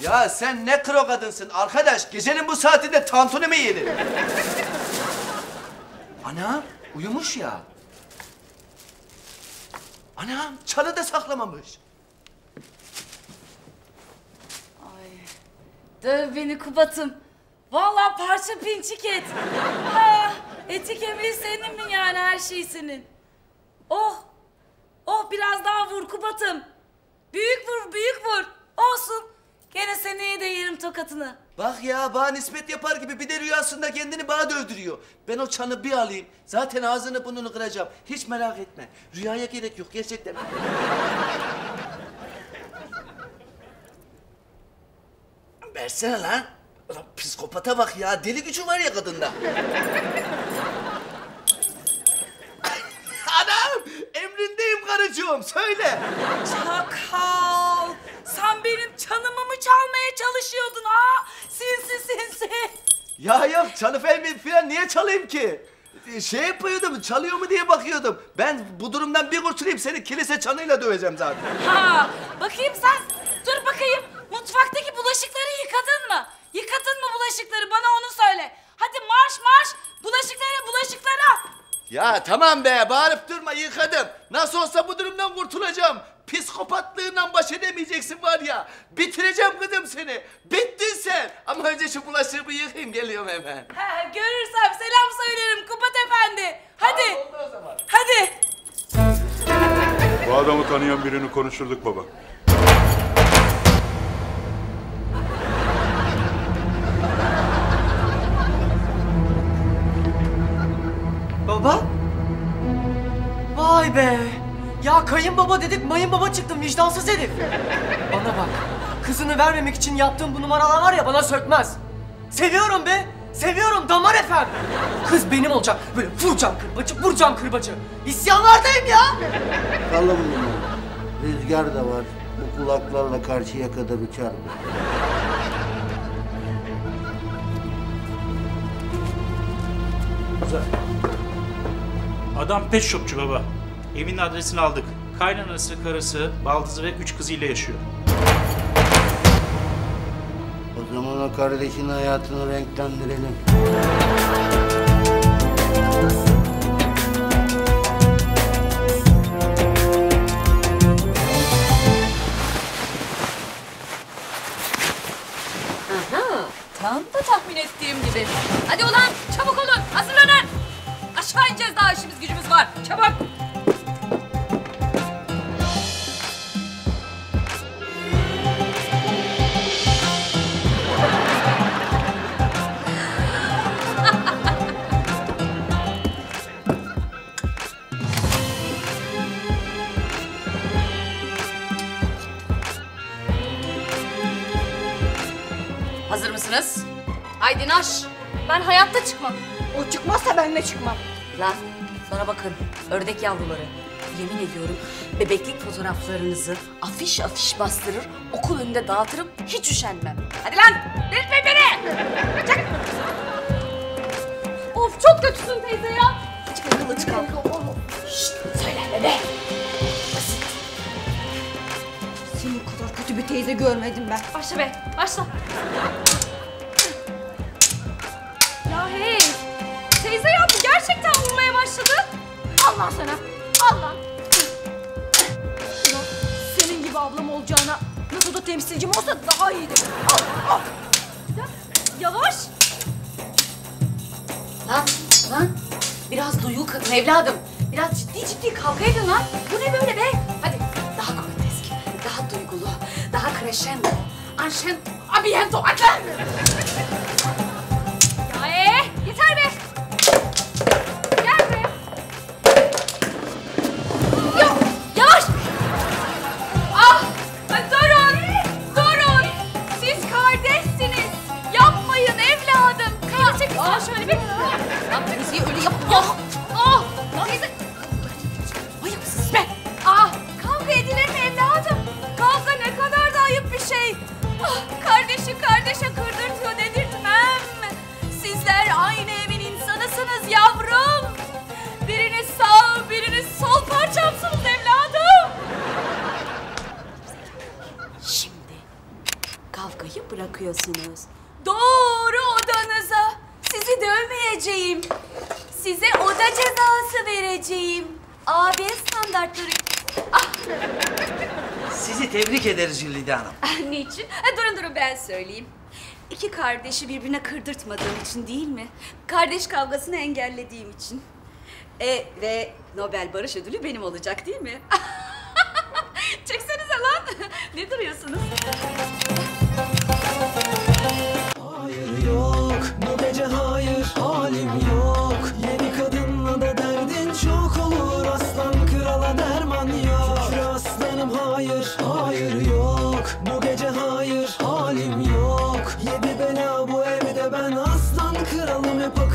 Ya sen ne kro kadınsın arkadaş. Gecenin bu saatinde tantuni mi yedin? Ana uyumuş ya. Anam çalı da saklamamış. Ay. Döv beni Kubat'ım. Vallahi parça pinçik et. Ha, eti kemiği senin mi yani her şey senin? Oh. Oh biraz daha vur Kubat'ım. Büyük vur büyük vur. Olsun. Tokatını. Bak ya bana nispet yapar gibi bir de rüyasında kendini bana dövdürüyor. Ben o çanı bir alayım. Zaten ağzını burnunu kıracağım. Hiç merak etme. Rüyaya gerek yok gerçekten. Versene lan. Ulan psikopata bak ya. Deli gücü var ya kadında. Anam! Emrindeyim karıcığım. Söyle. Çakal. Çalışıyordun ha? Sinsi sinsi. Ya yok çalı falan filan niye çalayım ki? Ee, Şey yapıyordum, çalıyor mu diye bakıyordum. Ben bu durumdan bir kurtulayım, seni kilise çanıyla döveceğim zaten. Ha, bakayım sen. Dur bakayım. Mutfaktaki bulaşıkları yıkadın mı? Yıkadın mı bulaşıkları? Bana onu söyle. Hadi marş marş. Bulaşıklara bulaşıklara. Ya tamam be, bağırıp durma, yıkadım. Nasıl olsa bu durumdan kurtulacağım. Psikopatlığından baş edemeyeceksin var ya. Bitireceğim kızım seni. Bittin sen. Ama önce şu bulaşığımı yıkayayım, geliyorum hemen. Ha, görürsem selam söylerim Kubat Efendi. Hadi. Oldu o zaman. Hadi. Bu adamı tanıyan birini konuşturduk baba. Baba? Vay be! Ya kayınbaba dedik mayın baba çıktım vicdansız herif. Bana bak. Kızını vermemek için yaptığım bu numaralar var ya bana sökmez. Seviyorum be. Seviyorum damar efem. Kız benim olacak. Böyle vuracağım kırbacı, vuracağım kırbacı. İsyanlardayım ya. Kalın bunu. Rüzgar da var. Bu kulaklarla karşıya kadar uçar mı? Adam pet shopçu baba. Evin adresini aldık. Kaynanası, karısı, baldızı ve üç kızıyla yaşıyor. O zaman o kardeşin hayatını renklendirelim. Tam da tahmin ettiğim gibi. Hadi ulan çabuk olun hazırlanın. Aşağı ineceğiz daha işimiz gücümüz var. Çabuk. Mısınız? Haydi naş. Ben hayatta çıkmam. O çıkmazsa ben de çıkmam. Lan sana bakın ördek yavruları. Yemin ediyorum bebeklik fotoğraflarınızı afiş afiş bastırır, okul önünde dağıtırım, hiç üşenmem. Hadi lan, delirtmeyin beni! Çık! Of çok kötüsün teyze ya. Çık akıllı çık. Şşt, söyle teyze görmedim ben. Başla be, başla. Ya hey, teyze ya bu gerçekten vurmaya başladı. Allah sana. Allah. Ulan senin gibi ablam olacağına nasıl da temsilcim olsa daha iyiydi. Al, al. Ya, yavaş. Lan, lan. Biraz duygu kadın evladım. Biraz ciddi ciddi kavga edin lan. Bu ne böyle be? Crescendo. Anşen, abiento, lan. Ya ee, yeter be. Gel be. Yok, yavaş. Ah, durun, durun. Siz kardeşsiniz. Yapmayın evladım. Sen şöyle bir. Lan temizliği öyle yap. Ah, ah. Teyze. Bırakıyorsunuz. Doğru odanıza. Sizi dövmeyeceğim. Size oda cezası vereceğim. AB standartları... Sizi tebrik ederiz Jülide Hanım. Niçin? Ha, durun durun ben söyleyeyim. İki kardeşi birbirine kırdırtmadığım için değil mi? Kardeş kavgasını engellediğim için. E ve Nobel Barış Ödülü benim olacak değil mi? Çeksenize lan. ne duruyorsunuz? hayır hayır yok. Bu gece hayır halim yok. Yedi bela bu evde ben aslan kralım. Hep akıllı